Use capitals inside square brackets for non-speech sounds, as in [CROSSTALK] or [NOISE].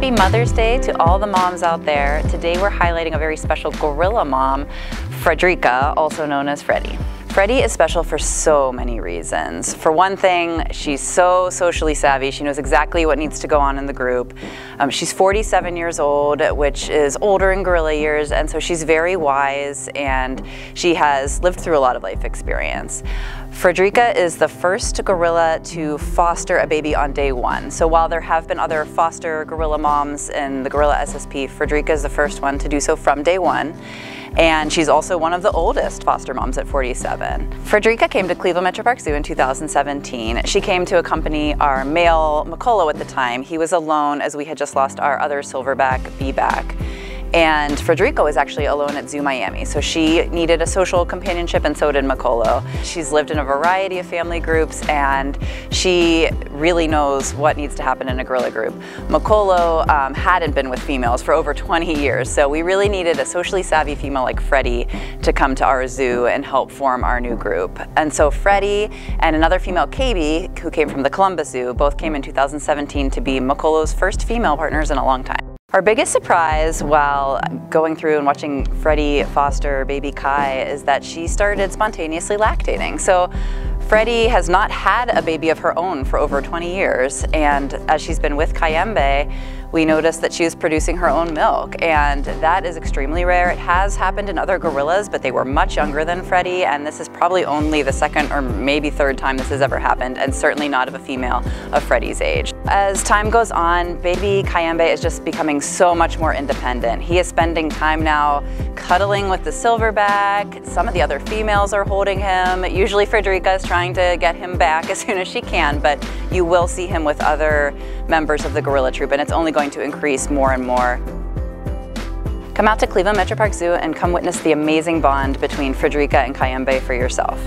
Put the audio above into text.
Happy Mother's Day to all the moms out there. Today we're highlighting a very special gorilla mom, Frederica, also known as Freddie. Freddie is special for so many reasons. For one thing, she's so socially savvy. She knows exactly what needs to go on in the group. Um, she's 47 years old, which is older in gorilla years, and so she's very wise and she has lived through a lot of life experience. Frederica is the first gorilla to foster a baby on day one. So while there have been other foster gorilla moms in the Gorilla SSP, Frederica is the first one to do so from day one and she's also one of the oldest foster moms at 47. Frederica came to Cleveland Metroparks Zoo in 2017. She came to accompany our male Mokolo at the time. He was alone as we had just lost our other silverback Bebac. And Frederica was actually alone at Zoo Miami, so she needed a social companionship and so did Mokolo. She's lived in a variety of family groups and she really knows what needs to happen in a gorilla group. Mokolo um, hadn't been with females for over 20 years, so we really needed a socially savvy female like Freddie to come to our zoo and help form our new group. And so Freddie and another female, KB, who came from the Columbus Zoo, both came in 2017 to be Mokolo's first female partners in a long time. Our biggest surprise while going through and watching Freddie foster baby Kai is that she started spontaneously lactating. So Freddie has not had a baby of her own for over 20 years and as she's been with Kayembe, we noticed that she was producing her own milk and that is extremely rare. It has happened in other gorillas but they were much younger than Freddie and this is probably only the second or maybe third time this has ever happened and certainly not of a female of Freddie's age. As time goes on, baby Kayembe is just becoming so much more independent. He is spending time now cuddling with the silverback. Some of the other females are holding him. Usually Frederica is trying to get him back [LAUGHS] as soon as she can, but you will see him with other members of the gorilla troop and it's only going to increase more and more. Come out to Cleveland Metroparks Zoo and come witness the amazing bond between Frederica and Kayembe for yourself.